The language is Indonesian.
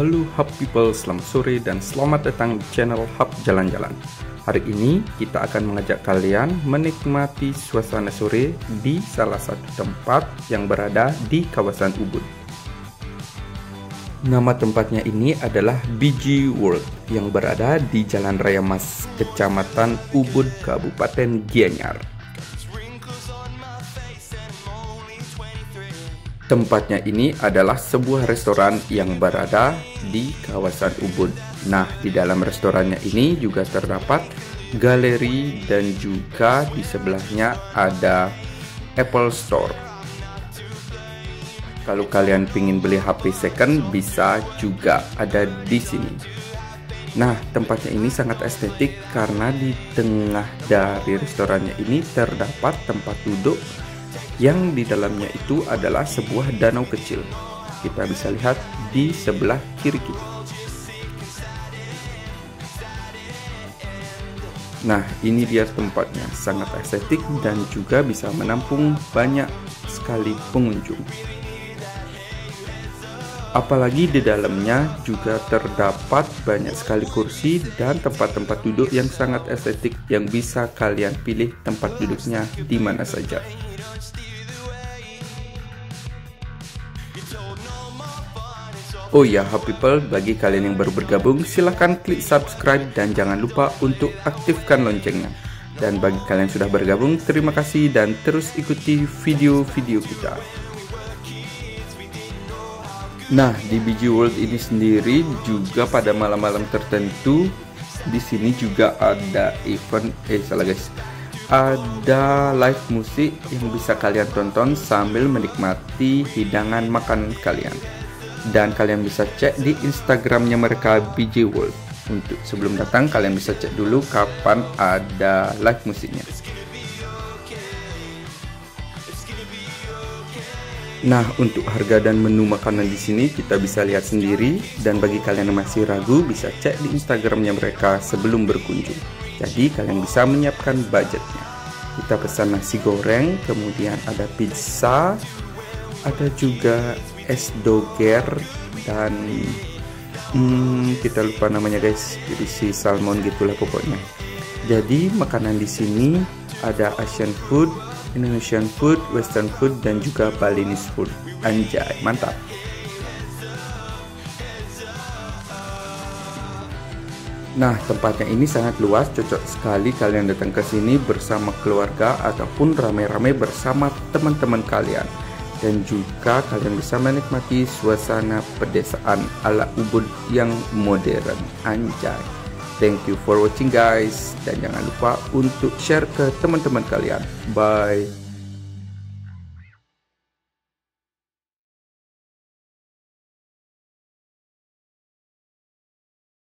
Halo Hub People, selamat sore dan selamat datang di channel Hub Jalan-Jalan. Hari ini kita akan mengajak kalian menikmati suasana sore di salah satu tempat yang berada di kawasan Ubud. Nama tempatnya ini adalah BG World yang berada di Jalan Raya Mas, Kecamatan Ubud, Kabupaten Gianyar. Tempatnya ini adalah sebuah restoran yang berada di kawasan Ubud. Nah, di dalam restorannya ini juga terdapat galeri dan juga di sebelahnya ada Apple Store. Kalau kalian ingin beli HP second bisa juga ada di sini. Nah, tempatnya ini sangat estetik karena di tengah dari restorannya ini terdapat tempat duduk yang di dalamnya itu adalah sebuah danau kecil. Kita bisa lihat di sebelah kiri kita. Nah, ini dia tempatnya, sangat estetik dan juga bisa menampung banyak sekali pengunjung. Apalagi di dalamnya juga terdapat banyak sekali kursi dan tempat-tempat duduk yang sangat estetik yang bisa kalian pilih tempat duduknya di mana saja. Oh ya, Happy People, bagi kalian yang baru bergabung, silahkan klik subscribe dan jangan lupa untuk aktifkan loncengnya. Dan bagi kalian yang sudah bergabung, terima kasih dan terus ikuti video-video kita. Nah, di BG World ini sendiri juga pada malam-malam tertentu di sini juga ada event eh salah guys. Ada live musik yang bisa kalian tonton sambil menikmati hidangan makan kalian dan kalian bisa cek di Instagramnya mereka BJ World. Untuk sebelum datang kalian bisa cek dulu kapan ada live musiknya. Nah, untuk harga dan menu makanan di sini kita bisa lihat sendiri dan bagi kalian yang masih ragu bisa cek di Instagramnya mereka sebelum berkunjung. Jadi kalian bisa menyiapkan budgetnya. Kita pesan nasi goreng, kemudian ada pizza, ada juga es doger dan hmm, kita lupa namanya guys. Berisi salmon gitulah pokoknya. Jadi makanan di sini ada Asian food Indonesian food Western food dan juga Balinese food. Anjay mantap. Nah, tempatnya ini sangat luas, cocok sekali kalian datang ke sini bersama keluarga ataupun rame-rame bersama teman-teman kalian dan juga kalian bisa menikmati suasana pedesaan ala Ubud yang modern. Anjay. Thank you for watching guys. Dan jangan lupa untuk share ke teman-teman kalian. Bye